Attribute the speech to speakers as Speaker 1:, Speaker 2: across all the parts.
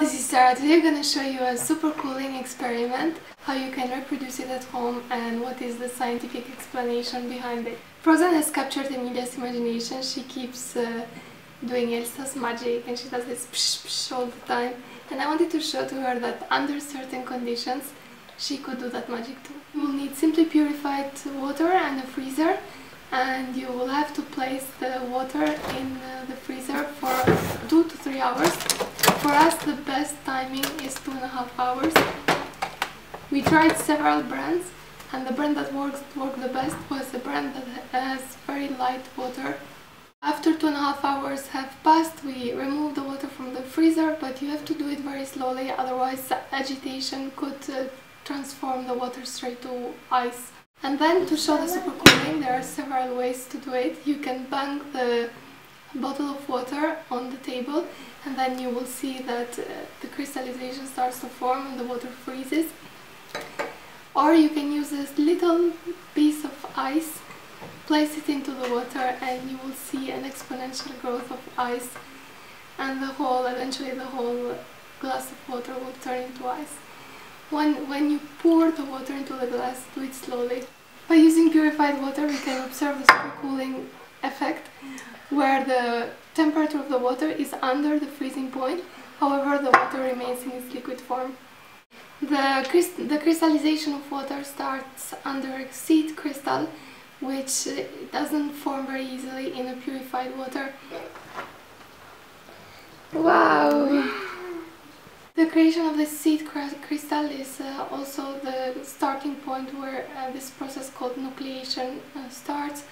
Speaker 1: this is Sarah. Today I'm gonna show you a super cooling experiment, how you can reproduce it at home and what is the scientific explanation behind it. Frozen has captured Emilia's imagination. She keeps uh, doing Elsa's magic and she does this psh psh all the time. And I wanted to show to her that under certain conditions she could do that magic too. You will need simply purified water and a freezer and you will have to place the water in uh, the freezer for two to three hours. For us the best timing is two and a half hours. We tried several brands and the brand that works worked the best was the brand that has very light water. After two and a half hours have passed, we remove the water from the freezer, but you have to do it very slowly, otherwise agitation could uh, transform the water straight to ice. And then to show the super cooling, there are several ways to do it. You can bang the bottle of water on the table and then you will see that uh, the crystallization starts to form and the water freezes. Or you can use this little piece of ice, place it into the water and you will see an exponential growth of ice and the whole, eventually the whole glass of water will turn into ice. When, when you pour the water into the glass, do it slowly. By using purified water we can observe the supercooling effect where the temperature of the water is under the freezing point, however the water remains in its liquid form. The, the crystallization of water starts under a seed crystal which doesn't form very easily in a purified water. Wow! The creation of the seed crystal is uh, also the starting point where uh, this process called nucleation uh, starts,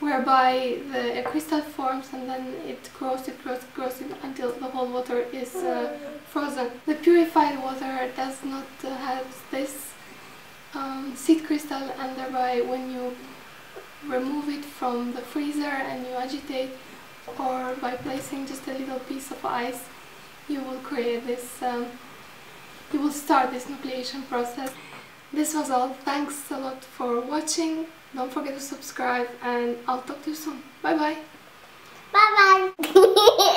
Speaker 1: whereby the crystal forms and then it grows, it grows, it grows until the whole water is uh, frozen. The purified water does not uh, have this um, seed crystal and thereby when you remove it from the freezer and you agitate or by placing just a little piece of ice you will create this, um, you will start this nucleation process. This was all. Thanks a lot for watching. Don't forget to subscribe and I'll talk to you soon. Bye bye.
Speaker 2: Bye bye.